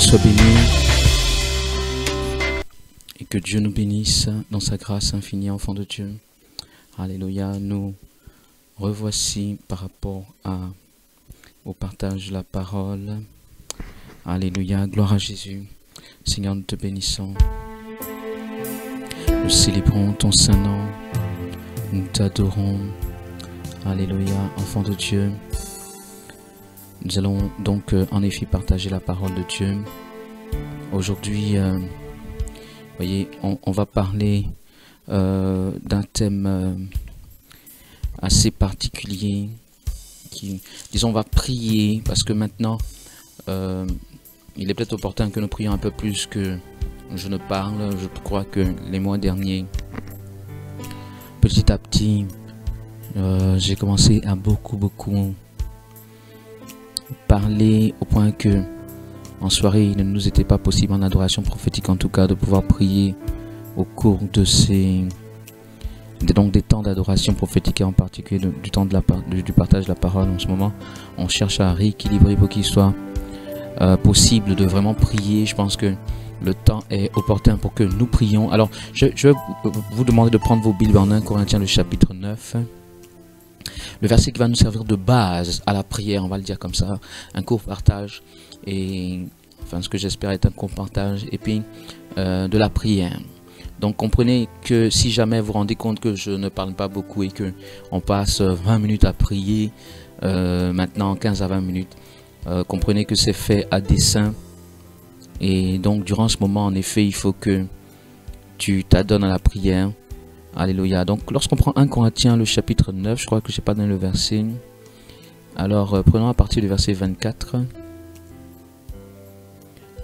soit béni et que Dieu nous bénisse dans sa grâce infinie, enfant de Dieu. Alléluia. Nous revoici par rapport à, au partage de la parole. Alléluia. Gloire à Jésus. Seigneur, nous te bénissons. Nous célébrons ton saint nom. Nous t'adorons. Alléluia, enfant de Dieu. Nous allons donc euh, en effet partager la parole de Dieu. Aujourd'hui, euh, voyez, on, va parler euh, d'un thème assez particulier. Disons, on va prier parce que maintenant, il est peut-être opportun que nous prions un peu plus que je ne parle. Je crois que les mois derniers, petit à petit, j'ai commencé à beaucoup, beaucoup parler au point que en soirée, il ne nous était pas possible en adoration prophétique en tout cas de pouvoir prier au cours de ces donc des temps d'adoration prophétique et en particulier du temps de la, du, partage de la parole en ce moment. On cherche à rééquilibrer pour qu'il soit euh, possible de vraiment prier. Je pense que le temps est opportun pour que nous prions. Alors, je, je vais vous demander de prendre vos Bibles en 1 Corinthiens, le chapitre 9 le verset qui va nous servir de base à la prière, on va le dire comme ça, un court partage, et enfin ce que j'espère être un court partage, et puis euh, de la prière. Donc comprenez que si jamais vous vous rendez compte que je ne parle pas beaucoup et que on passe 20 minutes à prier, euh, maintenant 15 à 20 minutes, euh, comprenez que c'est fait à dessein. Et donc durant ce moment, en effet, il faut que tu t'adonnes à la prière Alléluia. Donc lorsqu'on prend 1 Corinthiens, le chapitre 9, je crois que je pas donné le verset. Alors euh, prenons à partir du verset 24.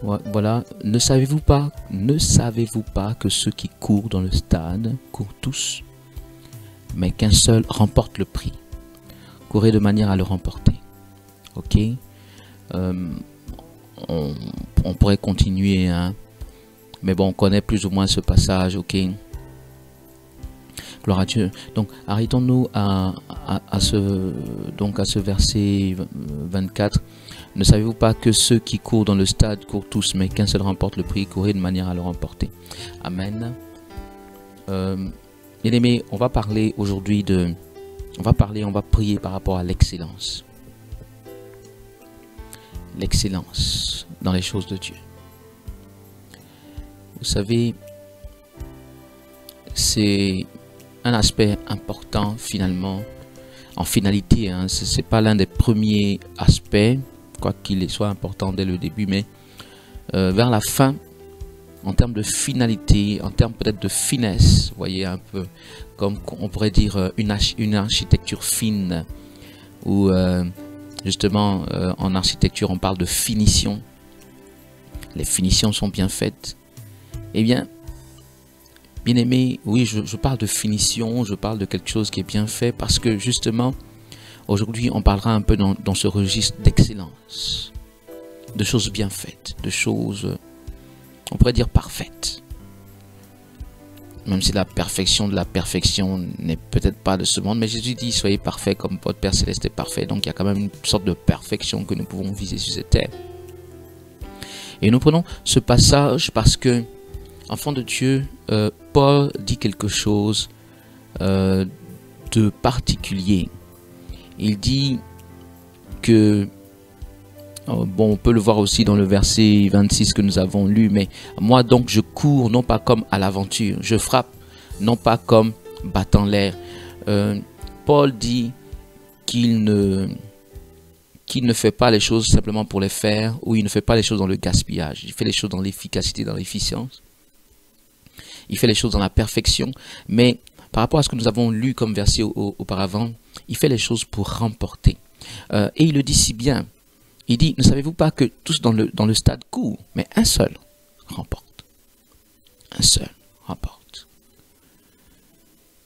Voilà, ne savez-vous pas, ne savez-vous pas que ceux qui courent dans le stade courent tous, mais qu'un seul remporte le prix? Courez de manière à le remporter. Ok? Euh, on, on, pourrait continuer, hein? mais bon, on connaît plus ou moins ce passage, ok? Donc arrêtons-nous à, ce, donc à ce verset 24. Ne savez-vous pas que ceux qui courent dans le stade courent tous, mais qu'un seul remporte le prix, courez de manière à le remporter. Amen. Euh, bien aimé, on va parler aujourd'hui de... On va parler, on va prier par rapport à l'excellence. L'excellence dans les choses de Dieu. Vous savez, c'est un aspect important finalement, en finalité, hein, ce n'est pas l'un des premiers aspects, quoi qu'il soit important dès le début, mais euh, vers la fin, en termes de finalité, en termes peut-être de finesse, voyez un peu comme on pourrait dire euh, une, une architecture fine, ou euh, justement en architecture on parle de finition, les finitions sont bien faites, eh bien Bien aimé, oui, je, parle de finition, je parle de quelque chose qui est bien fait parce que justement, aujourd'hui, on parlera un peu dans, ce registre d'excellence, de choses bien faites, de choses, on pourrait dire parfaites. Même si la perfection de la perfection n'est peut-être pas de ce monde, mais Jésus dit soyez parfaits comme votre Père Céleste est parfait. Donc il y a quand même une sorte de perfection que nous pouvons viser sur cette terre. Et nous prenons ce passage parce que enfant de Dieu, euh, Paul dit quelque chose euh, de particulier. Il dit que, oh, bon, on peut le voir aussi dans le verset 26 que nous avons lu, mais moi donc je cours non pas comme à l'aventure, je frappe non pas comme battant l'air. Euh, Paul dit qu'il ne qu'il ne fait pas les choses simplement pour les faire ou il ne fait pas les choses dans le gaspillage. Il fait les choses dans l'efficacité, dans l'efficience il fait les choses dans la perfection, mais par rapport à ce que nous avons lu comme verset auparavant, il fait les choses pour remporter. Euh, et il le dit si bien. Il dit, ne savez-vous pas que tous dans le, stade courent, mais un seul remporte. Un seul remporte.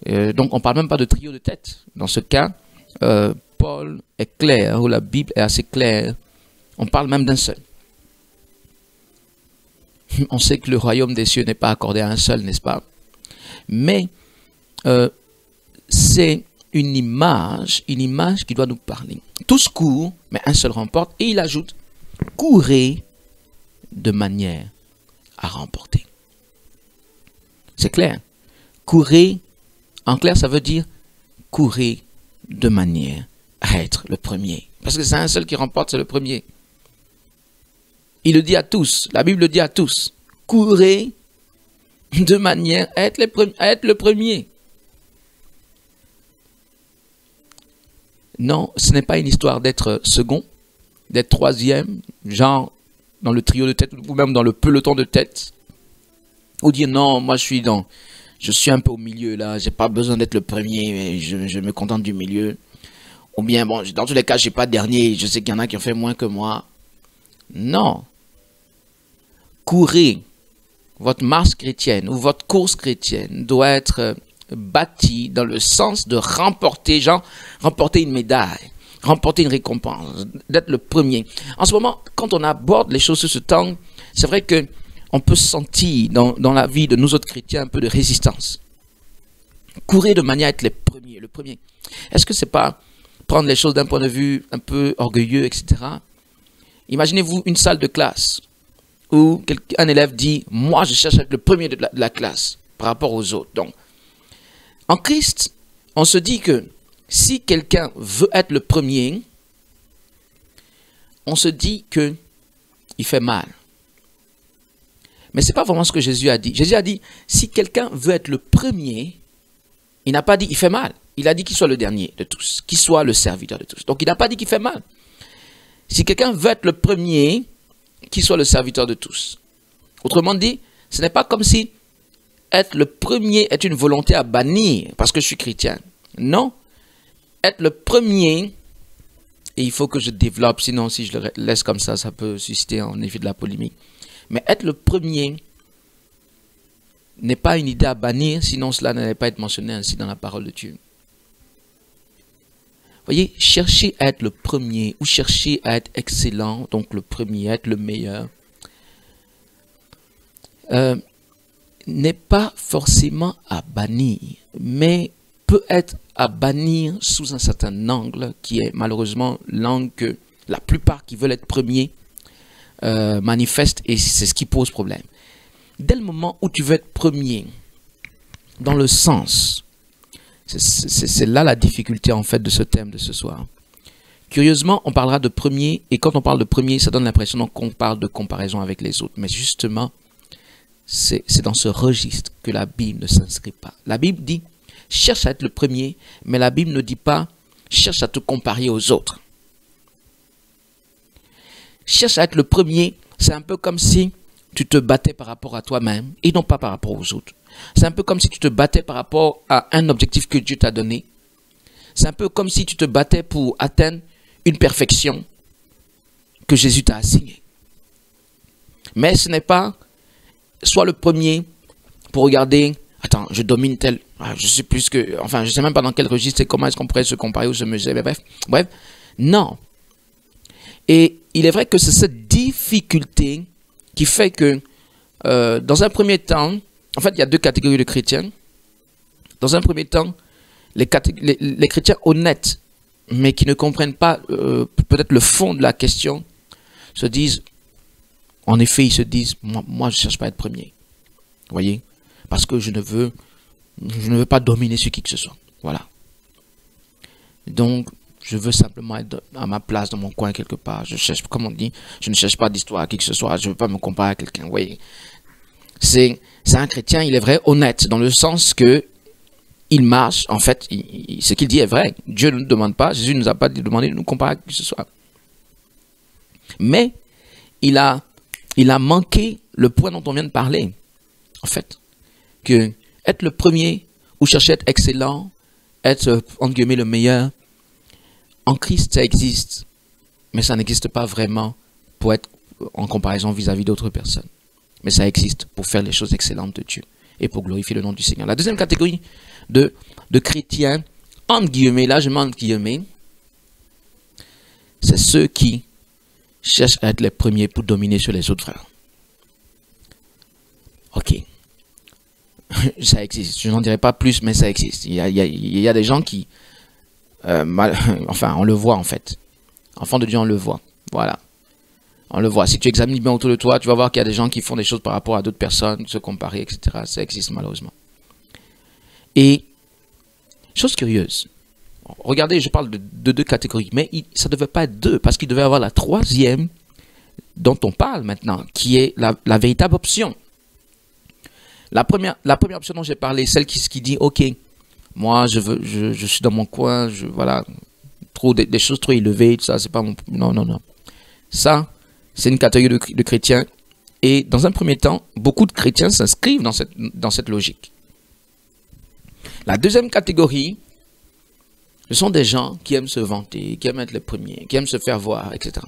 Euh, donc on ne parle même pas de trio de tête. Dans ce cas, euh, Paul est clair, ou la Bible est assez claire. On parle même d'un seul. On sait que le royaume des cieux n'est pas accordé à un seul, n'est-ce pas? Mais euh, c'est une image, une image qui doit nous parler. Tous courent, mais un seul remporte. Et il ajoute, courez de manière à remporter. C'est clair. Courir, en clair, ça veut dire courir de manière à être le premier. Parce que c'est un seul qui remporte, c'est le premier. Il le dit à tous, la Bible le dit à tous. Courez de manière à être, le premier. Non, ce n'est pas une histoire d'être second, d'être troisième, genre dans le trio de tête ou même dans le peloton de tête. Ou dire non, moi je suis dans, je suis un peu au milieu là, j'ai pas besoin d'être le premier, je, me contente du milieu. Ou bien bon, dans tous les cas, je suis pas dernier, je sais qu'il y en a qui ont fait moins que moi. Non. Courez. Votre marche chrétienne ou votre course chrétienne doit être bâtie dans le sens de remporter, genre, remporter une médaille, remporter une récompense, d'être le premier. En ce moment, quand on aborde les choses sur ce temps, c'est vrai que on peut sentir dans, dans, la vie de nous autres chrétiens un peu de résistance. Courir de manière à être les premiers, le premier. Est-ce que c'est pas prendre les choses d'un point de vue un peu orgueilleux, etc. Imaginez-vous une salle de classe où un élève dit Moi, je cherche à être le premier de la, classe par rapport aux autres. Donc, en Christ, on se dit que si quelqu'un veut être le premier, on se dit que il fait mal. Mais ce n'est pas vraiment ce que Jésus a dit. Jésus a dit, si quelqu'un veut être le premier, il n'a pas dit il fait mal. Il a dit qu'il soit le dernier de tous, qu'il soit le serviteur de tous. Donc il n'a pas dit qu'il fait mal. Si quelqu'un veut être le premier, qu'il soit le serviteur de tous. Autrement dit, ce n'est pas comme si être le premier est une volonté à bannir parce que je suis chrétien. Non. Être le premier, et il faut que je développe, sinon si je le laisse comme ça, ça peut susciter en effet de la polémique. Mais être le premier n'est pas une idée à bannir, sinon cela n'allait pas être mentionné ainsi dans la parole de Dieu. Voyez, chercher à être le premier ou chercher à être excellent, donc le premier, être le meilleur, euh, n'est pas forcément à bannir, mais peut être à bannir sous un certain angle qui est malheureusement l'angle que la plupart qui veulent être premiers euh, manifestent et c'est ce qui pose problème. Dès le moment où tu veux être premier, dans le sens c'est là la difficulté en fait de ce thème de ce soir. Curieusement, on parlera de premier, et quand on parle de premier, ça donne l'impression qu'on parle de comparaison avec les autres. Mais justement, c'est dans ce registre que la Bible ne s'inscrit pas. La Bible dit, cherche à être le premier, mais la Bible ne dit pas, cherche à te comparer aux autres. Cherche à être le premier, c'est un peu comme si tu te battais par rapport à toi-même et non pas par rapport aux autres. C'est un peu comme si tu te battais par rapport à un objectif que Dieu t'a donné. C'est un peu comme si tu te battais pour atteindre une perfection que Jésus t'a assignée. Mais ce n'est pas soit le premier pour regarder, attends, je domine tel, ah, je sais plus que, enfin, je sais même pas dans quel registre et comment est-ce qu'on pourrait se comparer ou se mesurer, bref, bref, non. Et il est vrai que c'est cette difficulté qui fait que, euh, dans un premier temps, en fait, il y a deux catégories de chrétiens. Dans un premier temps, les, chrétiens honnêtes, mais qui ne comprennent pas euh, peut-être le fond de la question, se disent, en effet, ils se disent, moi, je ne cherche pas à être premier. Vous voyez? Parce que je ne veux, je ne veux pas dominer sur qui que ce soit. Voilà. Donc, je veux simplement être à ma place dans mon coin quelque part. Je cherche, comme on dit, je ne cherche pas d'histoire à qui que ce soit. Je ne veux pas me comparer à quelqu'un. C'est un chrétien, il est vrai, honnête, dans le sens que il marche, en fait, ce qu'il dit est vrai. Dieu ne nous demande pas, Jésus ne nous a pas demandé de nous comparer à qui que ce soit. Mais il a, il a manqué le point dont on vient de parler. En fait, que être le premier ou chercher à être excellent, être, entre guillemets, le meilleur, en Christ, ça existe, mais ça n'existe pas vraiment pour être en comparaison vis-à-vis d'autres personnes. Mais ça existe pour faire les choses excellentes de Dieu et pour glorifier le nom du Seigneur. La deuxième catégorie de, chrétiens, entre guillemets, là je mets guillemets, c'est ceux qui cherchent à être les premiers pour dominer sur les autres frères. Ok. ça existe. Je n'en dirai pas plus, mais ça existe. Il y a, des gens qui... Euh, enfin, on le voit en fait. Enfant de Dieu, on le voit. Voilà. On le voit. Si tu examines bien autour de toi, tu vas voir qu'il y a des gens qui font des choses par rapport à d'autres personnes, se comparer, etc. Ça existe malheureusement. Et, chose curieuse, regardez, je parle de, deux catégories, mais ça ne devait pas être deux, parce qu'il devait avoir la troisième dont on parle maintenant, qui est la, véritable option. La première, option dont j'ai parlé, celle qui dit, ok, moi je, suis dans mon coin, voilà, trop, des, choses trop élevées, tout ça, c'est pas mon... Non, non, non. Ça, c'est une catégorie de, de, chrétiens. Et dans un premier temps, beaucoup de chrétiens s'inscrivent dans cette, dans cette logique. La deuxième catégorie, ce sont des gens qui aiment se vanter, qui aiment être les premiers, qui aiment se faire voir, etc.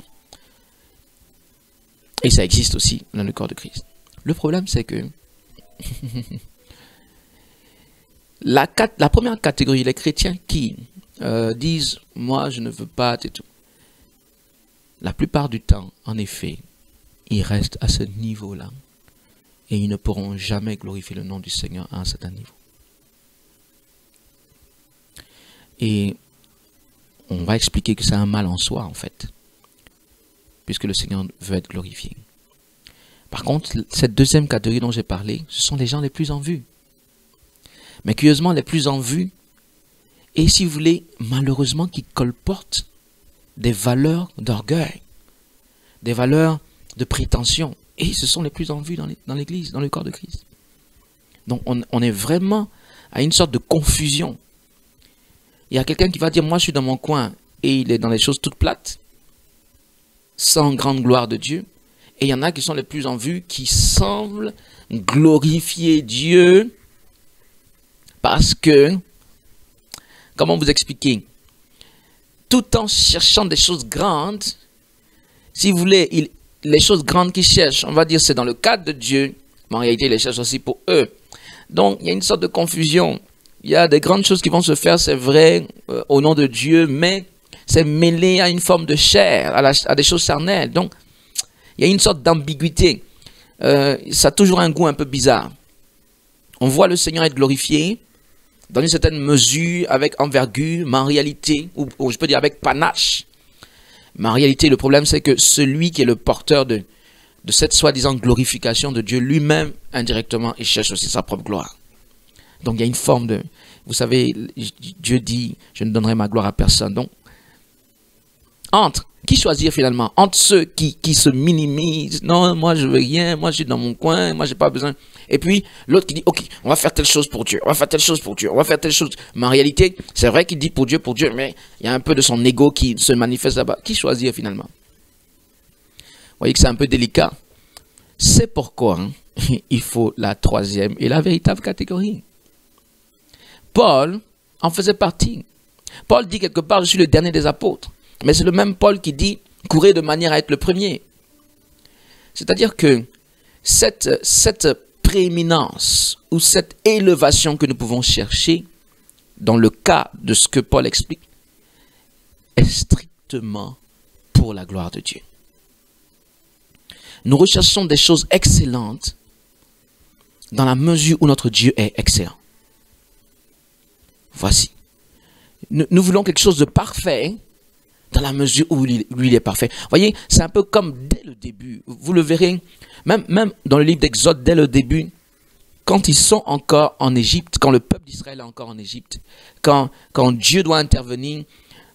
Et ça existe aussi dans le corps de Christ. Le problème, c'est que la, première catégorie, les chrétiens qui euh, disent « moi, je ne veux pas », et tout. La plupart du temps, en effet, ils restent à ce niveau-là. Et ils ne pourront jamais glorifier le nom du Seigneur à un certain niveau. Et on va expliquer que c'est un mal en soi, en fait, puisque le Seigneur veut être glorifié. Par contre, cette deuxième catégorie dont j'ai parlé, ce sont les gens les plus en vue. Mais curieusement, les plus en vue, et si vous voulez, malheureusement, qui colportent des valeurs d'orgueil, des valeurs de prétention. Et ce sont les plus en vue dans l'Église, dans, le corps de Christ. Donc on est vraiment à une sorte de confusion il y a quelqu'un qui va dire, moi je suis dans mon coin et il est dans les choses toutes plates, sans grande gloire de Dieu. Et il y en a qui sont les plus en vue, qui semblent glorifier Dieu parce que, comment vous expliquer, tout en cherchant des choses grandes, si vous voulez, les choses grandes qu'ils cherchent, on va dire c'est dans le cadre de Dieu, mais en réalité, ils les cherchent aussi pour eux. Donc, il y a une sorte de confusion il y a des grandes choses qui vont se faire, c'est vrai, euh, au nom de Dieu, mais c'est mêlé à une forme de chair, à, des choses charnelles. Donc, il y a une sorte d'ambiguïté. Euh, ça a toujours un goût un peu bizarre. On voit le Seigneur être glorifié dans une certaine mesure, avec envergure, mais en réalité, ou, je peux dire avec panache. Mais en réalité, le problème, c'est que celui qui est le porteur de, de cette soi-disant glorification de Dieu lui-même, indirectement, il cherche aussi sa propre gloire. Donc il y a une forme de... Vous savez, Dieu dit, je ne donnerai ma gloire à personne. Donc, entre, qui choisir finalement? Entre ceux qui, qui se minimisent, non, moi je veux rien, moi je suis dans mon coin, moi j'ai pas besoin. Et puis l'autre qui dit, ok, on va faire telle chose pour Dieu, on va faire telle chose pour Dieu, on va faire telle chose. Mais en réalité, c'est vrai qu'il dit pour Dieu, pour Dieu, mais il y a un peu de son ego qui se manifeste là-bas. Qui choisir finalement? Vous voyez que c'est un peu délicat. C'est pourquoi hein, il faut la troisième et la véritable catégorie. Paul en faisait partie. Paul dit quelque part, je suis le dernier des apôtres. Mais c'est le même Paul qui dit, courez de manière à être le premier. C'est-à-dire que cette, cette ou cette élévation que nous pouvons chercher, dans le cas de ce que Paul explique, est strictement pour la gloire de Dieu. Nous recherchons des choses excellentes dans la mesure où notre Dieu est excellent. Voici. Nous, voulons quelque chose de parfait dans la mesure où lui, il est parfait. Voyez, c'est un peu comme dès le début. Vous le verrez, même, même dans le livre d'Exode, dès le début, quand ils sont encore en Égypte, quand le peuple d'Israël est encore en Égypte, quand, quand Dieu doit intervenir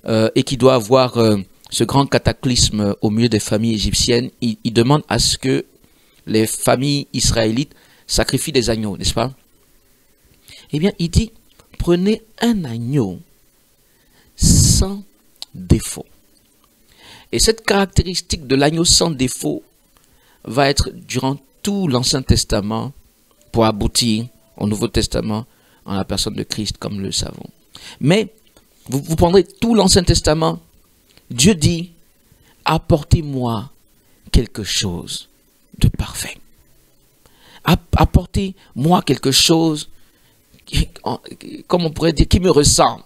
euh, et qu'il doit avoir euh, ce grand cataclysme au milieu des familles égyptiennes, il, il demande à ce que les familles israélites sacrifient des agneaux, n'est-ce pas? Eh bien, il dit, prenez un agneau sans défaut. Et cette caractéristique de l'agneau sans défaut va être durant tout l'Ancien Testament pour aboutir au Nouveau Testament en la personne de Christ, comme le savons. Mais vous, vous prendrez tout l'Ancien Testament, Dieu dit, apportez-moi quelque chose de parfait. Apportez-moi quelque chose comme on pourrait dire, qui me ressemble.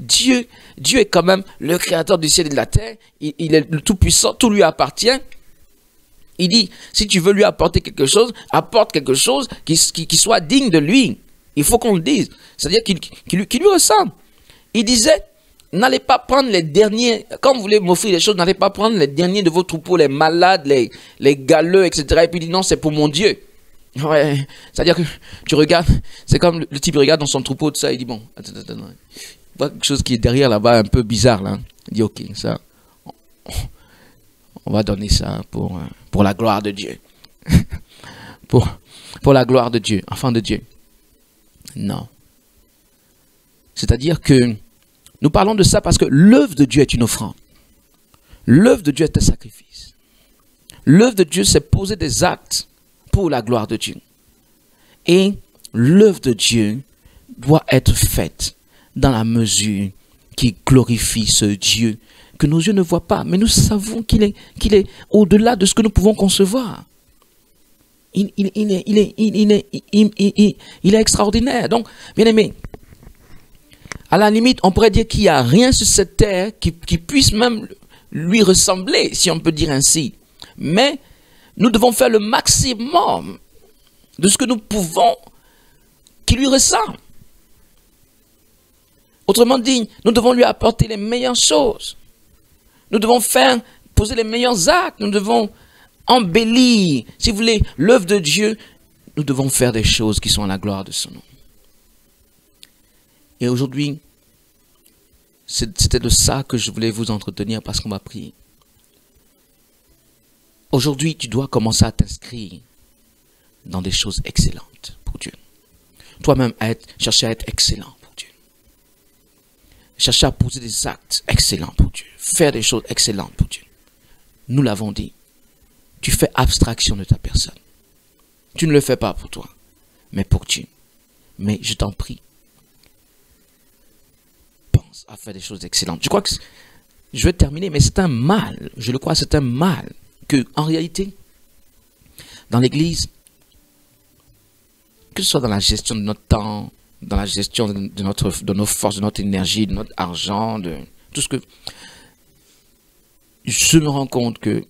Dieu, Dieu est quand même le créateur du ciel et de la terre. Il, est le tout-puissant, tout lui appartient. Il dit, si tu veux lui apporter quelque chose, apporte quelque chose qui, soit digne de lui. Il faut qu'on le dise. C'est-à-dire qu'il lui, ressemble. Il disait, n'allez pas prendre les derniers, quand vous voulez m'offrir des choses, n'allez pas prendre les derniers de vos troupeaux, les malades, les, galeux, etc. Et puis dit non, c'est pour mon Dieu. Ouais, c'est-à-dire que tu regardes, c'est comme le, type regarde dans son troupeau, tout ça, il dit bon, attends, attends, attends. Quelque chose qui est derrière là-bas, un peu bizarre là. Il dit ok, ça, on va donner ça pour, euh, la gloire de Dieu. pour, pour la gloire de Dieu, enfant de Dieu. Non. C'est-à-dire que nous parlons de ça parce que l'œuvre de Dieu est une offrande. L'œuvre de Dieu est un sacrifice. L'œuvre de Dieu, c'est poser des actes pour la gloire de Dieu. Et l'œuvre de Dieu doit être faite dans la mesure qui glorifie ce Dieu que nos yeux ne voient pas, mais nous savons qu'il est, qu'il est au-delà de ce que nous pouvons concevoir. Il, est, est extraordinaire. Donc, bien aimé, à la limite, on pourrait dire qu'il n'y a rien sur cette terre qui, qui puisse même lui ressembler, si on peut dire ainsi. Mais nous devons faire le maximum de ce que nous pouvons qui lui ressemble. Autrement dit, nous devons lui apporter les meilleures choses. Nous devons faire, poser les meilleurs actes. Nous devons embellir, si vous voulez, l'œuvre de Dieu. Nous devons faire des choses qui sont à la gloire de son nom. Et aujourd'hui, c'était de ça que je voulais vous entretenir parce qu'on m'a prié. Aujourd'hui, tu dois commencer à t'inscrire dans des choses excellentes pour Dieu. Toi-même, chercher à être excellent. Chercher à poser des actes excellents pour Dieu. Faire des choses excellentes pour Dieu. Nous l'avons dit. Tu fais abstraction de ta personne. Tu ne le fais pas pour toi, mais pour Dieu. Mais je t'en prie, pense à faire des choses excellentes. Je crois que je vais terminer, mais c'est un mal. Je le crois, c'est un mal que, en réalité, dans l'Église, que ce soit dans la gestion de notre temps, dans la gestion de, notre, de nos forces, de notre énergie, de notre argent, de tout ce que... Je me rends compte que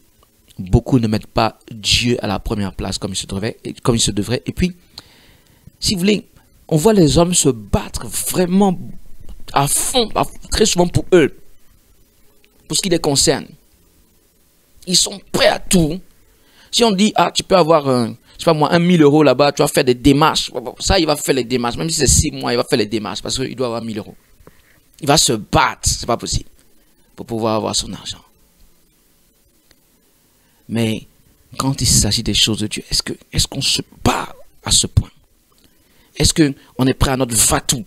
beaucoup ne mettent pas Dieu à la première place comme il se devrait. Comme il se devrait. Et puis, si vous voulez, on voit les hommes se battre vraiment à fond, très souvent pour eux, pour ce qui les concerne. Ils sont prêts à tout. Si on dit, ah, tu peux avoir, un, je sais pas moi, un 1000 euros là-bas, tu vas faire des démarches. Ça, il va faire les démarches. Même si c'est six mois, il va faire les démarches parce qu'il doit avoir 1000 euros. Il va se battre, c'est pas possible, pour pouvoir avoir son argent. Mais quand il s'agit des choses de Dieu, est-ce qu'on se bat à ce point? Est-ce qu'on est prêt à notre va-tout?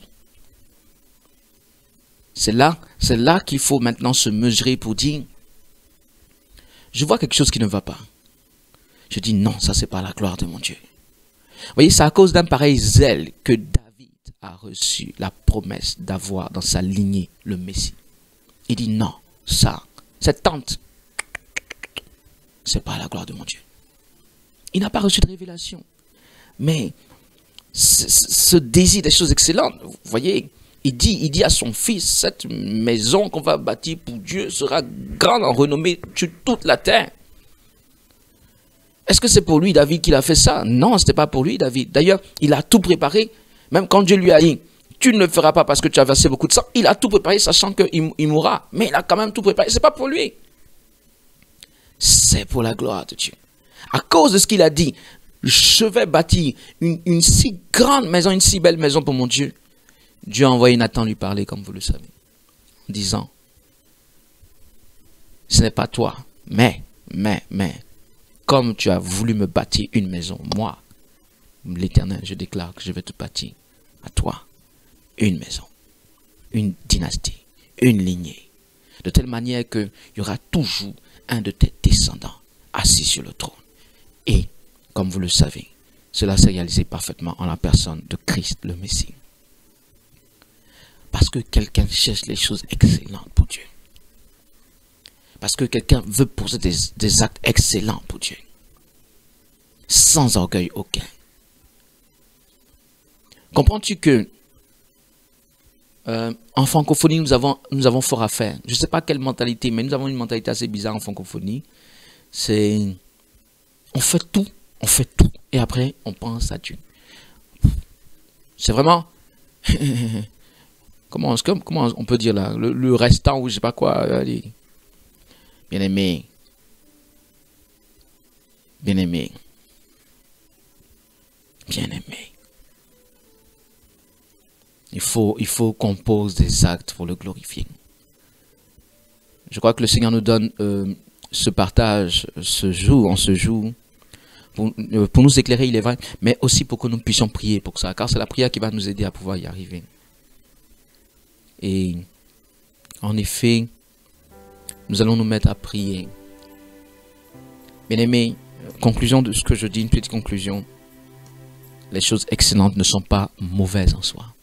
C'est là, c'est là qu'il faut maintenant se mesurer pour dire je vois quelque chose qui ne va pas. Je dis non, ça c'est pas la gloire de mon Dieu. Vous voyez, c'est à cause d'un pareil zèle que David a reçu la promesse d'avoir dans sa lignée le Messie. Il dit non, ça, cette tente, c'est pas la gloire de mon Dieu. Il n'a pas reçu de révélation. Mais ce désir des choses excellentes, vous voyez, il dit, il dit à son fils, cette maison qu'on va bâtir pour Dieu sera grande en renommée sur toute la terre. Est-ce que c'est pour lui, David, qu'il a fait ça? Non, ce n'était pas pour lui, David. D'ailleurs, il a tout préparé. Même quand Dieu lui a dit, tu ne le feras pas parce que tu as versé beaucoup de sang, il a tout préparé, sachant qu'il il mourra. Mais il a quand même tout préparé. Ce n'est pas pour lui. C'est pour la gloire de Dieu. À cause de ce qu'il a dit, je vais bâtir une si grande maison, une si belle maison pour mon Dieu Dieu a envoyé Nathan lui parler, comme vous le savez, en disant, ce n'est pas toi, mais, mais, mais, comme tu as voulu me bâtir une maison, moi, l'Éternel, je déclare que je vais te bâtir à toi une maison, une dynastie, une lignée, de telle manière qu'il y aura toujours un de tes descendants assis sur le trône. Et, comme vous le savez, cela s'est réalisé parfaitement en la personne de Christ le Messie. Parce que quelqu'un cherche les choses excellentes pour Dieu. Parce que quelqu'un veut poser des, actes excellents pour Dieu. Sans orgueil aucun. Comprends-tu que euh, en francophonie, nous avons, nous avons fort à faire? Je ne sais pas quelle mentalité, mais nous avons une mentalité assez bizarre en francophonie. C'est on fait tout, on fait tout, et après on pense à Dieu. C'est vraiment comment, on peut dire là, le, restant ou je sais pas quoi, allez. Bien aimé, bien aimé, bien aimé. Il faut, qu'on pose des actes pour le glorifier. Je crois que le Seigneur nous donne euh, ce partage, ce jour, en ce jour, euh, pour, nous éclairer, il est vrai, mais aussi pour que nous puissions prier pour ça, car c'est la prière qui va nous aider à pouvoir y arriver. Et en effet, nous allons nous mettre à prier. Bien aimé, conclusion de ce que je dis, une petite conclusion. Les choses excellentes ne sont pas mauvaises en soi.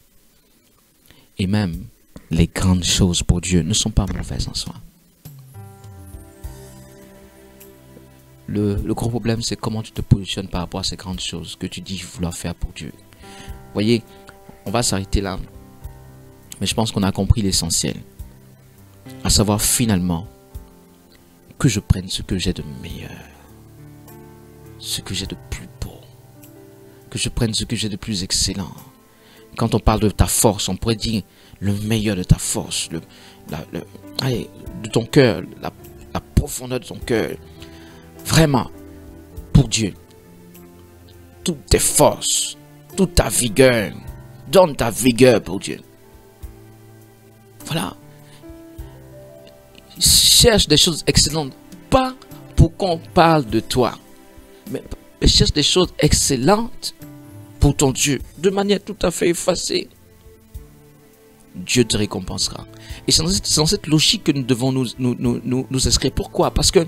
Et même les grandes choses pour Dieu ne sont pas mauvaises en soi. Le, gros problème, c'est comment tu te positionnes par rapport à ces grandes choses que tu dis vouloir faire pour Dieu. Voyez, on va s'arrêter là. Mais je pense qu'on a compris l'essentiel. À savoir finalement que je prenne ce que j'ai de meilleur. Ce que j'ai de plus beau. Que je prenne ce que j'ai de plus excellent. Quand on parle de ta force, on pourrait dire le meilleur de ta force. Le, de ton cœur. La, la profondeur de ton cœur Vraiment, pour Dieu, toutes tes forces, toute ta vigueur, donne ta vigueur pour Dieu. Voilà. Cherche des choses excellentes, pas pour qu'on parle de toi, mais cherche des choses excellentes pour ton Dieu, de manière tout à fait effacée. Dieu te récompensera. Et c'est dans cette logique que nous devons nous, inscrire. Pourquoi? Parce que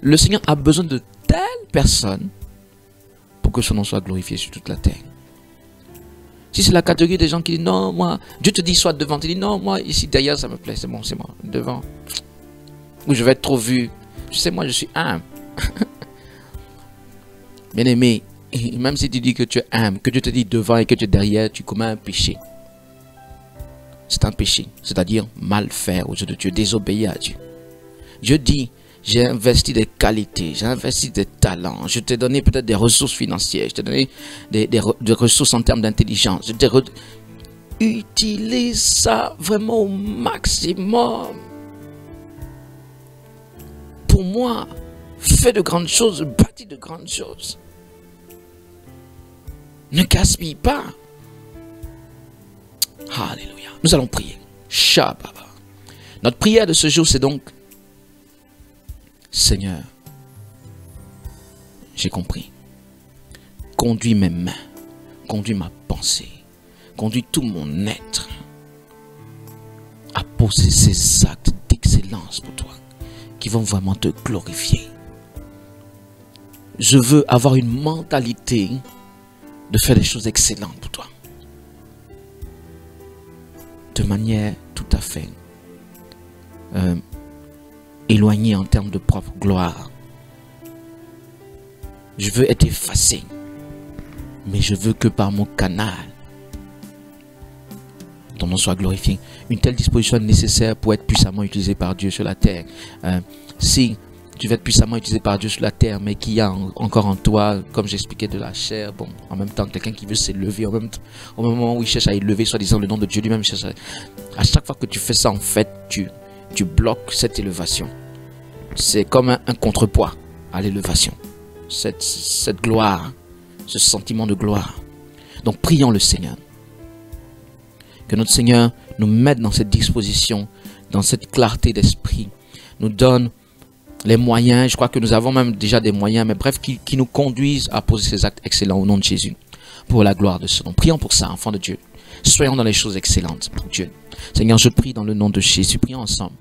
le Seigneur a besoin de telles personnes pour que son nom soit glorifié sur toute la terre. Si c'est la catégorie des gens qui disent non, moi, Dieu te dit soit devant, tu dis non, moi, ici derrière, ça me plaît, c'est bon, c'est moi, devant. Ou je vais être trop vu. Tu sais, moi, je suis âme. Bien aimé, même si tu dis que tu es âme, que Dieu te dit devant et que tu es derrière, tu commets un péché. C'est un péché, c'est-à-dire mal faire aux yeux de Dieu, désobéir à Dieu. Dieu dit, j'ai investi des qualités, j'ai investi des talents, je t'ai donné peut-être des ressources financières, je t'ai donné des, ressources en termes d'intelligence. Je Utilise ça vraiment au maximum. Pour moi, fais de grandes choses, bâtis de grandes choses. Ne gaspille pas. Alléluia. Nous allons prier. Shababa. Notre prière de ce jour, c'est donc Seigneur, j'ai compris. Conduis mes mains, conduis ma pensée, conduis tout mon être à poser ces actes d'excellence pour toi vont vraiment te glorifier. Je veux avoir une mentalité de faire des choses excellentes pour toi. De manière tout à fait euh, éloigné en termes de propre gloire. Je veux être effacé. Mais je veux que par mon canal, ton nom soit glorifié. Une telle disposition est nécessaire pour être puissamment utilisé par Dieu sur la terre. Euh, si tu veux être puissamment utilisé par Dieu sur la terre, mais qu'il y a encore en toi, comme j'expliquais, de la chair, bon, en même temps, quelqu'un qui veut s'élever, au moment où il cherche à élever, soi-disant le nom de Dieu lui-même, à, chaque fois que tu fais ça, en fait, tu, tu bloques cette élévation. C'est comme un, contrepoids à l'élévation. Cette, cette gloire, ce sentiment de gloire. Donc prions le Seigneur. Que notre Seigneur nous mette dans cette disposition, dans cette clarté d'esprit, nous donne les moyens, je crois que nous avons même déjà des moyens, mais bref, qui, nous conduisent à poser ces actes excellents au nom de Jésus, pour la gloire de ce nom. Prions pour ça, enfants de Dieu. Soyons dans les choses excellentes pour Dieu. Seigneur, je prie dans le nom de Jésus. Prions ensemble.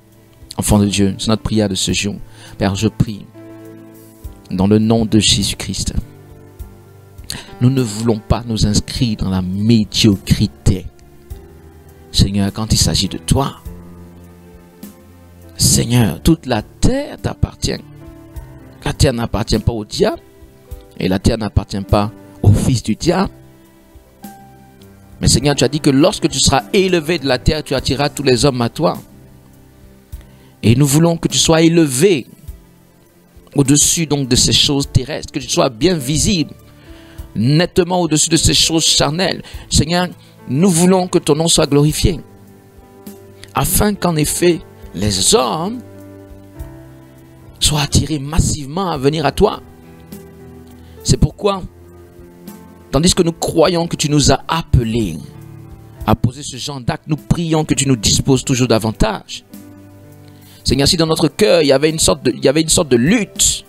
Enfant de Dieu, c'est notre prière de ce jour. Père, je prie dans le nom de Jésus-Christ. Nous ne voulons pas nous inscrire dans la médiocrité. Seigneur, quand il s'agit de toi, Seigneur, toute la terre t'appartient. La terre n'appartient pas au diable et la terre n'appartient pas au fils du diable. Mais Seigneur, tu as dit que lorsque tu seras élevé de la terre, tu attireras tous les hommes à toi. Et nous voulons que tu sois élevé au-dessus donc de ces choses terrestres, que tu sois bien visible, nettement au-dessus de ces choses charnelles. Seigneur, nous voulons que ton nom soit glorifié. afin qu'en effet les hommes soient attirés massivement à venir à toi. C'est pourquoi, tandis que nous croyons que tu nous as appelés à poser ce genre d'acte, nous prions que tu nous disposes toujours davantage. Seigneur, si dans notre cœur il y avait une sorte de, lutte,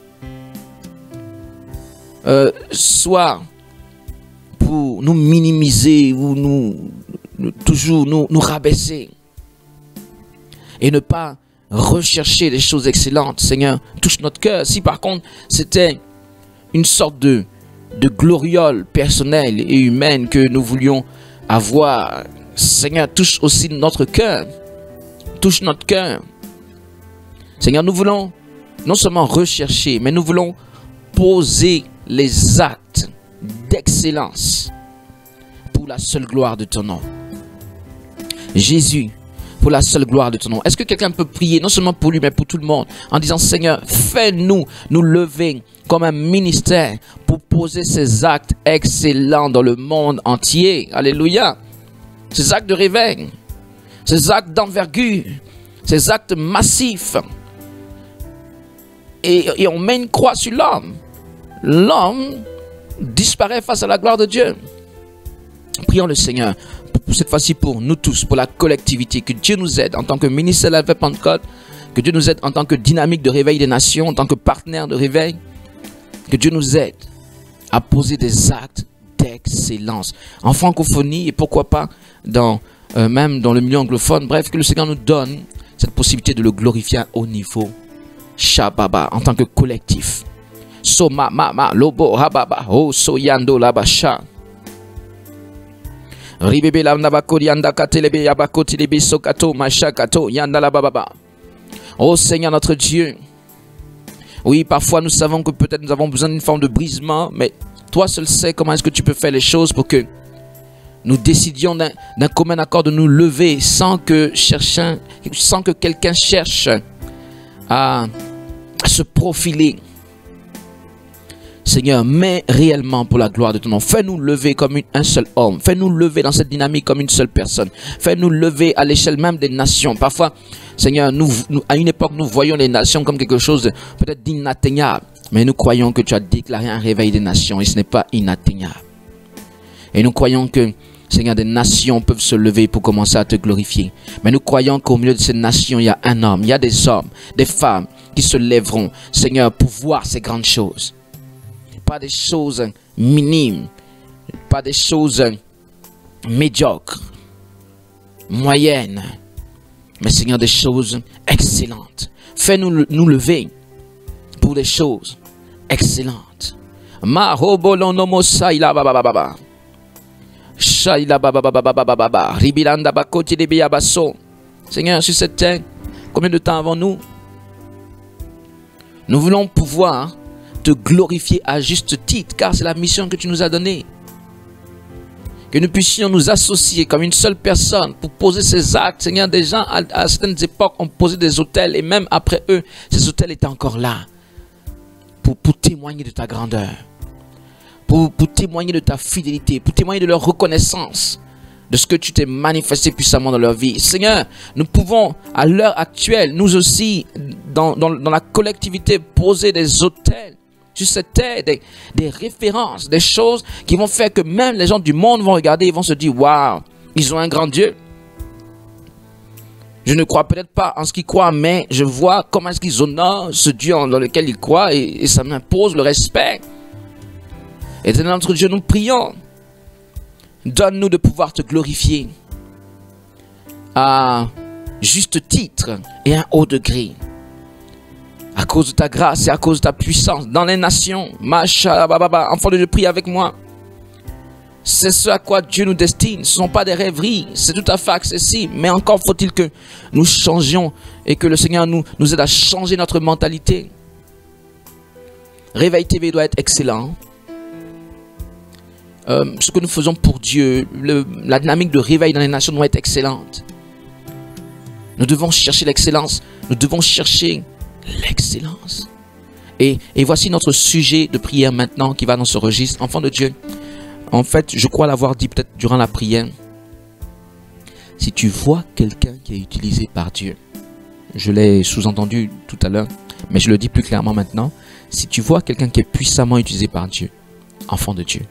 euh, soit nous minimiser ou nous, toujours nous, nous rabaisser et ne pas rechercher les choses excellentes, Seigneur, touche notre cœur. Si par contre c'était une sorte de, de gloriole personnelle et humaine que nous voulions avoir, Seigneur, touche aussi notre cœur. Touche notre cœur. Seigneur, nous voulons non seulement rechercher, mais nous voulons poser les actes d'excellence pour la seule gloire de ton nom. Jésus, pour la seule gloire de ton nom. Est-ce que quelqu'un peut prier, non seulement pour lui, mais pour tout le monde, en disant, Seigneur, fais-nous nous lever comme un ministère pour poser ces actes excellents dans le monde entier. Alléluia. Ces actes de réveil, ces actes d'envergure, ces actes massifs. Et, et on met une croix sur l'homme. L'homme disparaît face à la gloire de Dieu. Prions le Seigneur cette fois-ci pour nous tous, pour la collectivité, que Dieu nous aide en tant que ministère de la Pentecôte, que Dieu nous aide en tant que dynamique de réveil des nations, en tant que partenaire de réveil, que Dieu nous aide à poser des actes d'excellence en francophonie et pourquoi pas dans, euh, même dans le milieu anglophone. Bref, que le Seigneur nous donne cette possibilité de le glorifier au niveau Shababa en tant que collectif. So ma ma ma lobo hababa oh so yando labasha. Ribebe la nabako yanda katelebe yabako tilebe sokato mashakato yanda la bababa. Oh Seigneur notre Dieu. Oui, parfois nous savons que peut-être nous avons besoin d'une forme de brisement, mais toi seul sais comment est-ce que tu peux faire les choses pour que nous décidions d'un commun accord de nous lever sans que, cherchant, sans que quelqu'un cherche à se profiler Seigneur, mais réellement pour la gloire de ton nom. Fais-nous lever comme un seul homme. Fais-nous lever dans cette dynamique comme une seule personne. Fais-nous lever à l'échelle même des nations. Parfois, Seigneur, à une époque, nous voyons les nations comme quelque chose peut-être d'inatteignable. Mais nous croyons que tu as déclaré un réveil des nations et ce n'est pas inatteignable. Et nous croyons que, Seigneur, des nations peuvent se lever pour commencer à te glorifier. Mais nous croyons qu'au milieu de ces nations, il y a un homme, il y a des hommes, des femmes qui se lèveront, Seigneur, pour voir ces grandes choses pas des choses minimes, pas des choses médiocres, moyennes, mais Seigneur, des choses excellentes. Fais-nous nous lever pour des choses excellentes. Seigneur, sur cette terre, combien de temps avons-nous Nous voulons pouvoir te glorifier à juste titre, car c'est la mission que tu nous as donnée. Que nous puissions nous associer comme une seule personne pour poser ces actes. Seigneur, des gens à, certaines époques ont posé des hôtels et même après eux, ces hôtels étaient encore là pour, pour témoigner de ta grandeur, pour, pour témoigner de ta fidélité, pour témoigner de leur reconnaissance de ce que tu t'es manifesté puissamment dans leur vie. Seigneur, nous pouvons à l'heure actuelle, nous aussi, dans, dans, dans la collectivité, poser des hôtels sur cette des, références, des choses qui vont faire que même les gens du monde vont regarder et vont se dire, waouh, ils ont un grand Dieu. Je ne crois peut-être pas en ce qu'ils croient, mais je vois comment est-ce qu'ils honorent ce Dieu dans lequel ils croient et, ça m'impose le respect. Et dans notre Dieu, nous prions. Donne-nous de pouvoir te glorifier à juste titre et à haut degré cause de ta grâce et à cause de ta puissance dans les nations. Baba, enfant de Dieu, prie avec moi. C'est ce à quoi Dieu nous destine. Ce ne sont pas des rêveries. C'est tout à fait accessible. Mais encore faut-il que nous changions et que le Seigneur nous, nous aide à changer notre mentalité. Réveil TV doit être excellent. Euh, ce que nous faisons pour Dieu, la dynamique de réveil dans les nations doit être excellente. Nous devons chercher l'excellence. Nous devons chercher l'excellence. Et, voici notre sujet de prière maintenant qui va dans ce registre. Enfant de Dieu, en fait, je crois l'avoir dit peut-être durant la prière. Si tu vois quelqu'un qui est utilisé par Dieu, je l'ai sous-entendu tout à l'heure, mais je le dis plus clairement maintenant. Si tu vois quelqu'un qui est puissamment utilisé par Dieu, enfant de Dieu,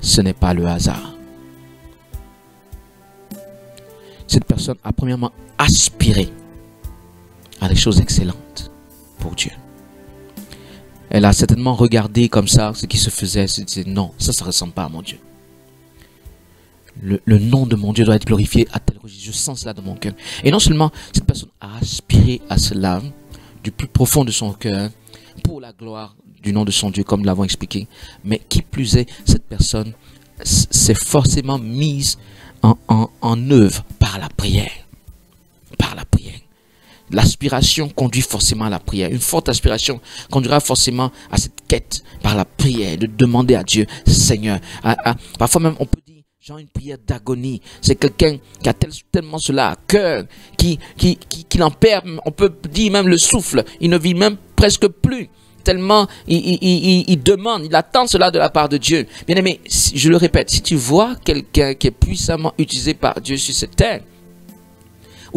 ce n'est pas le hasard. Cette personne a premièrement aspiré à des choses excellentes Dieu. Elle a certainement regardé comme ça ce qui se faisait, se disait non, ça, ne ressemble pas à mon Dieu. Le, nom de mon Dieu doit être glorifié à tel registre. Je sens cela dans mon cœur. Et non seulement cette personne a aspiré à cela du plus profond de son cœur pour la gloire du nom de son Dieu, comme nous l'avons expliqué, mais qui plus est, cette personne s'est forcément mise en œuvre par la prière. L'aspiration conduit forcément à la prière. Une forte aspiration conduira forcément à cette quête par la prière, de demander à Dieu, Seigneur. parfois même, on peut dire, genre une prière d'agonie. C'est quelqu'un qui a tellement cela à cœur, qui, qui, qui, qui en perd, on peut dire même le souffle. Il ne vit même presque plus tellement il, il, il, demande, il attend cela de la part de Dieu. Bien aimé, je le répète, si tu vois quelqu'un qui est puissamment utilisé par Dieu sur cette terre,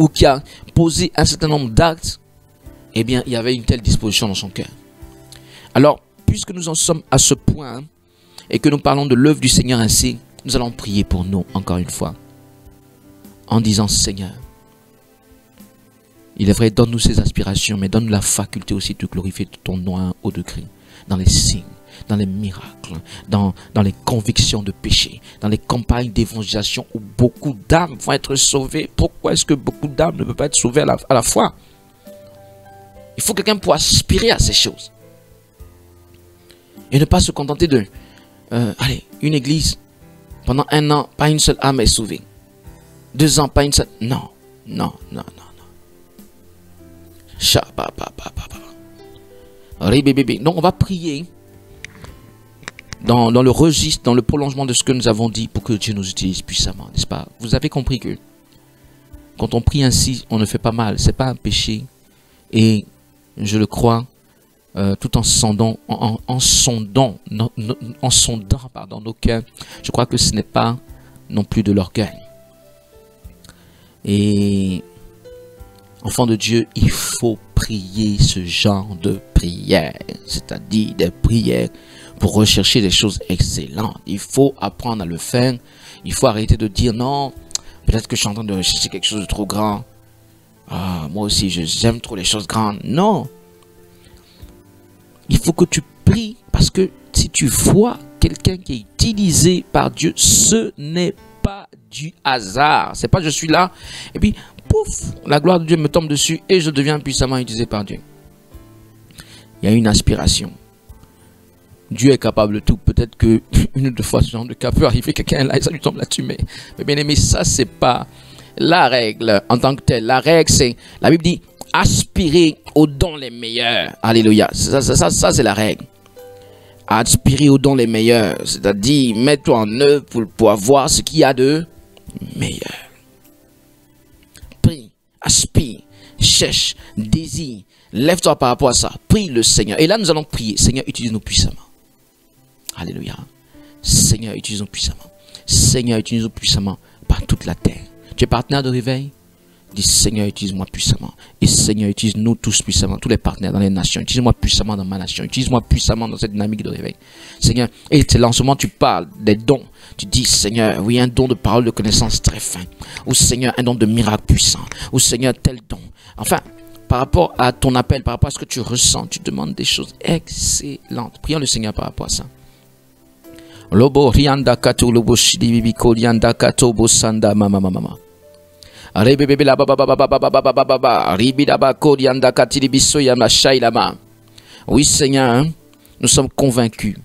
ou qui a posé un certain nombre d'actes, eh bien, il y avait une telle disposition dans son cœur. Alors, puisque nous en sommes à ce point et que nous parlons de l'œuvre du Seigneur ainsi, nous allons prier pour nous encore une fois en disant Seigneur, il est vrai, donne-nous ces aspirations, mais donne-nous la faculté aussi de glorifier ton nom un haut degré dans les signes, dans les miracles, dans, dans les convictions de péché, dans les campagnes d'évangélisation où beaucoup d'âmes vont être sauvées. Pourquoi est-ce que beaucoup d'âmes ne peuvent pas être sauvées à la, à fois Il faut quelqu'un pour aspirer à ces choses. Et ne pas se contenter de, euh, allez, une église, pendant un an, pas une seule âme est sauvée. Deux ans, pas une seule. Non, non, non, non, non. Donc on va prier dans, le registre, dans le prolongement de ce que nous avons dit pour que Dieu nous utilise puissamment, n'est-ce pas? Vous avez compris que quand on prie ainsi, on ne fait pas mal, c'est pas un péché. Et je le crois, euh, tout en sondant, en, sondant pardon, nos cœurs, je crois que ce n'est pas non plus de l'orgueil. Et enfant de Dieu, il faut prier ce genre de prière, c'est-à-dire des prières pour rechercher des choses excellentes. Il faut apprendre à le faire. Il faut arrêter de dire non, peut-être que je suis en train de rechercher quelque chose de trop grand. Ah, moi aussi, j'aime trop les choses grandes. Non. Il faut que tu pries parce que si tu vois quelqu'un qui est utilisé par Dieu, ce n'est pas du hasard. C'est pas je suis là et puis pouf, la gloire de Dieu me tombe dessus et je deviens puissamment utilisé par Dieu. Il y a une aspiration. Dieu est capable de tout. Peut-être que une ou deux fois ce genre de cas peut arriver, quelqu'un là et ça lui tombe là-dessus. Mais, bien aimé, ça c'est pas la règle en tant que telle. La règle c'est, la Bible dit, aspirer aux dons les meilleurs. Alléluia. Ça, ça, ça, c'est la règle. Aspirer aux dons les meilleurs. C'est-à-dire, mets-toi en œuvre pour, pour avoir ce qu'il y a de meilleur. Prie, aspire, cherche, désire. Lève-toi par rapport à ça. Prie le Seigneur. Et là, nous allons prier. Seigneur, utilise-nous puissamment. Alléluia. Seigneur, utilise-nous puissamment. Seigneur, utilise-nous puissamment par toute la terre. Tu es partenaire de réveil? Dis Seigneur, utilise-moi puissamment. Et Seigneur, utilise-nous tous puissamment, tous les partenaires dans les nations. Utilise-moi puissamment dans ma nation. Utilise-moi puissamment dans cette dynamique de réveil. Seigneur, et c'est là tu parles des dons. Tu dis Seigneur, oui, un don de parole de connaissance très fin. Ou Seigneur, un don de miracle puissant. Ou Seigneur, tel don. Enfin, par rapport à ton appel, par rapport à ce que tu ressens, tu demandes des choses excellentes. Prions le Seigneur par rapport à ça. Oui Seigneur, nous sommes convaincus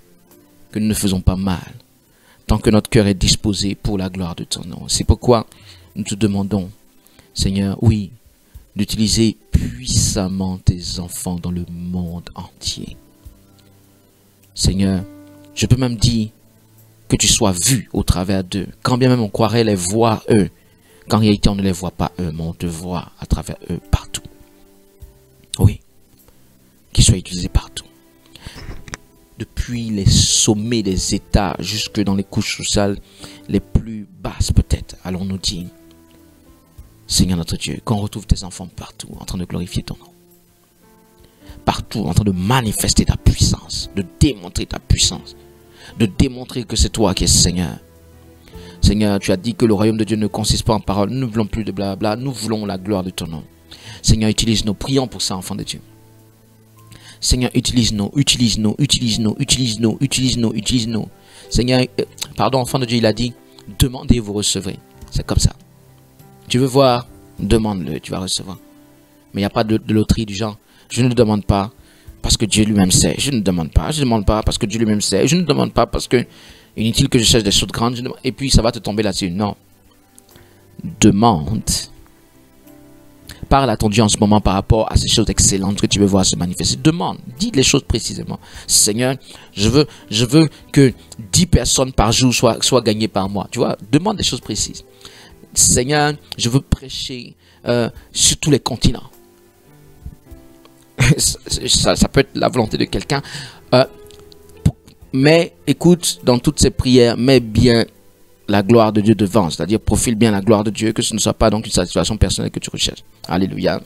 que nous ne faisons pas mal tant que notre cœur est disposé pour la gloire de ton nom. C'est pourquoi nous te demandons, Seigneur, oui, d'utiliser puissamment tes enfants dans le monde entier. Seigneur, je peux même dire tu sois vu au travers d'eux. Quand bien même on croirait les voir eux, qu'en réalité on ne les voit pas eux, mais on te voit à travers eux partout. Oui, qu'ils soient utilisés partout. Depuis les sommets des États jusque dans les couches sociales les plus basses peut-être, allons-nous dire. Seigneur notre Dieu, qu'on retrouve tes enfants partout en train de glorifier ton nom. Partout en train de manifester ta puissance, de démontrer ta puissance, de démontrer que c'est toi qui es Seigneur. Seigneur, tu as dit que le royaume de Dieu ne consiste pas en paroles. Nous ne voulons plus de blabla, nous voulons la gloire de ton nom. Seigneur, utilise-nous. Prions pour ça, enfants de Dieu. Seigneur, utilise-nous, utilise-nous, utilise-nous, utilise-nous, utilise-nous, utilise-nous. Seigneur, euh, pardon, enfant de Dieu, il a dit, demandez, vous recevrez. C'est comme ça. Tu veux voir, demande-le, tu vas recevoir. Mais il n'y a pas de, loterie du genre, je ne demande pas parce que Dieu lui-même sait. Je ne demande pas, je ne demande pas parce que Dieu lui-même sait. Je ne demande pas parce que inutile que je cherche des choses grandes. Et puis ça va te tomber là-dessus. Non. Demande parle à ton Dieu en ce moment par rapport à ces choses excellentes que tu veux voir se manifester. Demande, dis les choses précisément. Seigneur, je veux, je veux que 10 personnes par jour soient, gagnées par mois. Tu vois, demande des choses précises. Seigneur, je veux prêcher euh, sur tous les continents. ça, peut être la volonté de quelqu'un. Euh, mais écoute, dans toutes ces prières, mets bien la gloire de Dieu devant, c'est-à-dire profile bien la gloire de Dieu, que ce ne soit pas donc une satisfaction personnelle que tu recherches. Alléluia.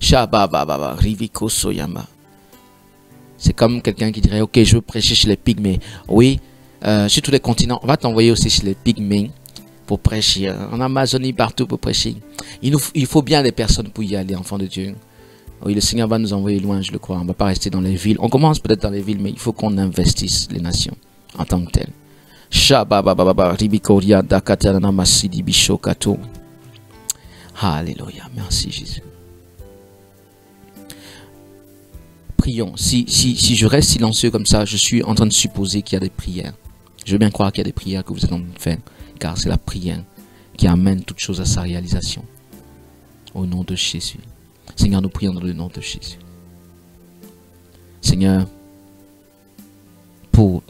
C'est comme quelqu'un qui dirait, ok, je veux prêcher chez les pygmées. Oui, euh, sur tous les continents, on va t'envoyer aussi chez les pygmées pour prêcher. En Amazonie, partout pour prêcher. Il, nous, faut bien des personnes pour y aller, enfants de Dieu. Oui, le Seigneur va nous envoyer loin, je le crois. On ne va pas rester dans les villes. On commence peut-être dans les villes, mais il faut qu'on investisse les nations en tant que telles. Alléluia. Merci Jésus. Prions. Si, si, si je reste silencieux comme ça, je suis en train de supposer qu'il y a des prières. Je veux bien croire qu'il y a des prières que vous êtes en train de faire, car c'est la prière qui amène toute chose à sa réalisation. Au nom de Jésus. Seigneur, nous prions dans le nom de Jésus. Seigneur, pour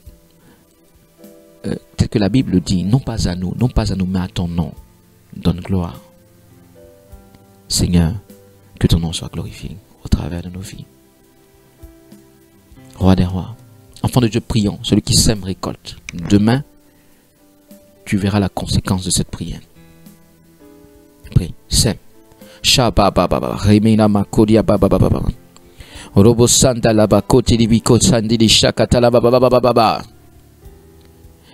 euh, tel que la Bible dit, non pas à nous, non pas à nous, mais à ton nom, donne gloire. Seigneur, que ton nom soit glorifié au travers de nos vies. Roi des rois, enfant de Dieu, prions, celui qui sème récolte. Demain, tu verras la conséquence de cette prière. Prie, sème. Remina Makodia Baba Baba. Robo Santa Laba Koti Libiko Sandili Shakata Baba Baba Baba.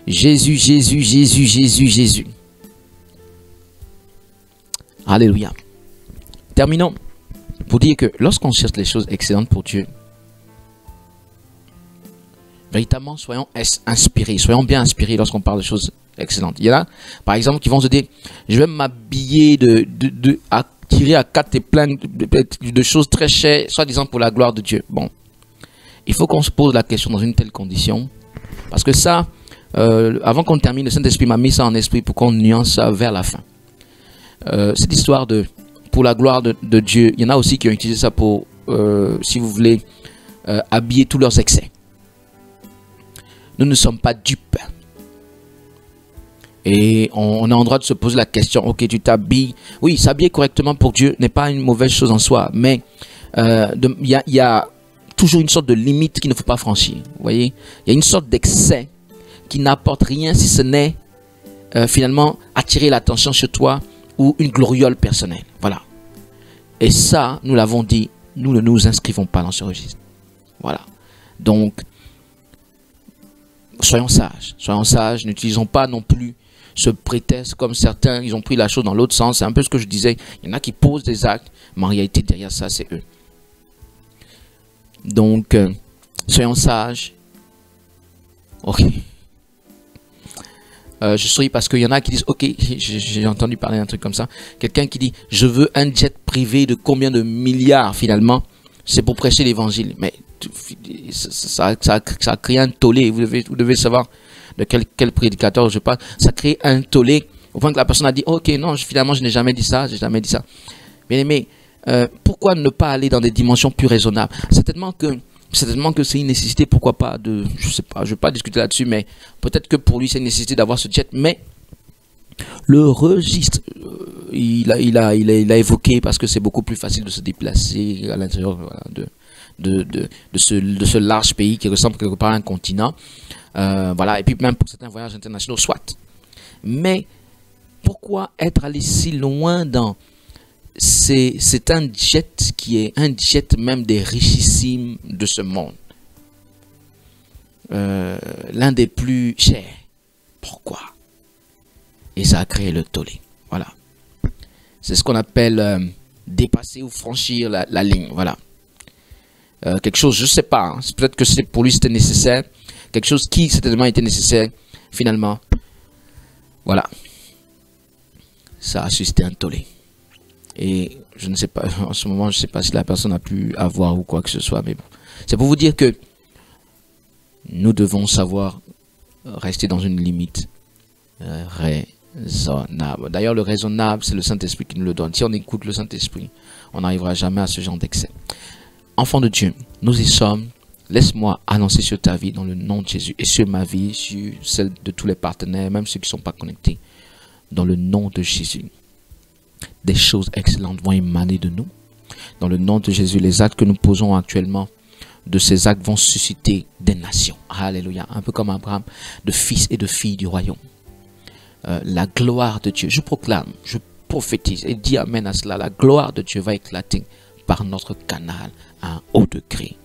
Jésus, Jésus, Jésus, Jésus, Jésus. Alléluia. Terminons pour dire que lorsqu'on cherche les choses excellentes pour Dieu, véritablement, soyons inspirés, soyons bien inspirés lorsqu'on parle de choses excellentes. Il y en a, par exemple, qui vont se dire, je vais m'habiller de, de, de, à tirer à quatre et plein de, de choses très chères, soi-disant pour la gloire de Dieu. Bon, il faut qu'on se pose la question dans une telle condition, parce que ça, euh, avant qu'on termine, le Saint-Esprit m'a mis ça en esprit pour qu'on nuance ça vers la fin. Euh, cette histoire de pour la gloire de, Dieu, il y en a aussi qui ont utilisé ça pour, euh, si vous voulez, habiller tous leurs excès. Nous ne sommes pas dupes. Et on, a en droit de se poser la question, ok, tu t'habilles. Oui, s'habiller correctement pour Dieu n'est pas une mauvaise chose en soi, mais il y, a, toujours une sorte de limite qu'il ne faut pas franchir. Vous voyez Il y a une sorte d'excès qui n'apporte rien si ce n'est euh, finalement attirer l'attention sur toi ou une gloriole personnelle. Voilà. Et ça, nous l'avons dit, nous ne nous inscrivons pas dans ce registre. Voilà. Donc, soyons sages. Soyons sages. N'utilisons pas non plus ce prétexte comme certains, ils ont pris la chose dans l'autre sens. C'est un peu ce que je disais. Il y en a qui posent des actes, mais en réalité, derrière ça, c'est eux. Donc, euh, soyons sages. Ok. Euh, je souris parce qu'il y en a qui disent, ok, j'ai entendu parler d'un truc comme ça. Quelqu'un qui dit, je veux un jet privé de combien de milliards finalement? C'est pour prêcher l'évangile. Mais ça, ça, ça, crée un tollé. Vous devez, vous devez savoir de quel, quel prédicateur je parle. Ça crée un tollé au point que la personne a dit, ok, non, finalement, je n'ai jamais dit ça, j'ai jamais dit ça. Bien aimé, euh, pourquoi ne pas aller dans des dimensions plus raisonnables? Certainement que certainement que c'est une nécessité, pourquoi pas, de, je sais pas, je vais pas discuter là-dessus, mais peut-être que pour lui c'est une nécessité d'avoir ce jet, mais le registre, euh, il a, il a, il a, il a évoqué parce que c'est beaucoup plus facile de se déplacer à l'intérieur de, de, de, de, ce, de ce large pays qui ressemble quelque part à un continent, euh, voilà, et puis même pour certains voyages internationaux, soit. Mais pourquoi être allé si loin dans c'est un jet qui est un jet même des richissimes de ce monde? Euh, l'un des plus chers. Pourquoi? Et ça a créé le tollé. Voilà. C'est ce qu'on appelle euh, dépasser ou franchir la, ligne. Voilà. Euh, quelque chose, je ne sais pas. Hein. Peut-être que pour lui c'était nécessaire. Quelque chose qui certainement était nécessaire. Finalement, voilà. Ça a suscité un tollé. Et je ne sais pas, en ce moment, je ne sais pas si la personne a pu avoir ou quoi que ce soit, mais bon. C'est pour vous dire que nous devons savoir rester dans une limite euh, raisonnable. D'ailleurs, le raisonnable, c'est le Saint-Esprit qui nous le donne. Si on écoute le Saint-Esprit, on n'arrivera jamais à ce genre d'excès. Enfant de Dieu, nous y sommes. Laisse-moi annoncer sur ta vie dans le nom de Jésus et sur ma vie, sur celle de tous les partenaires, même ceux qui ne sont pas connectés, dans le nom de Jésus des choses excellentes vont émaner de nous. Dans le nom de Jésus, les actes que nous posons actuellement, de ces actes vont susciter des nations. Alléluia. Un peu comme Abraham, de fils et de filles du royaume. Euh, la gloire de Dieu, je proclame, je prophétise et dis Amen à cela. La gloire de Dieu va éclater par notre canal à un haut degré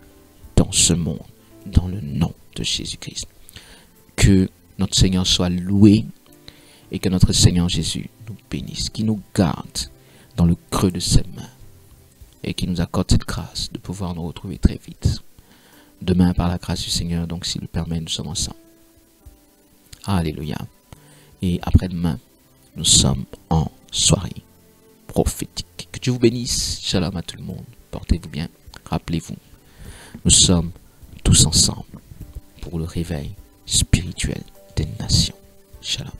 dans ce monde, dans le nom de Jésus-Christ. Que notre Seigneur soit loué et que notre Seigneur Jésus nous bénisse, qui nous garde dans le creux de ses mains et qui nous accorde cette grâce de pouvoir nous retrouver très vite. Demain, par la grâce du Seigneur, donc s'il le permet, nous sommes ensemble. Alléluia. Et après-demain, nous sommes en soirée Que Dieu vous bénisse. Shalom à tout le monde. Portez-vous bien. Rappelez-vous, nous sommes tous ensemble pour le réveil spirituel des nations. Shalom.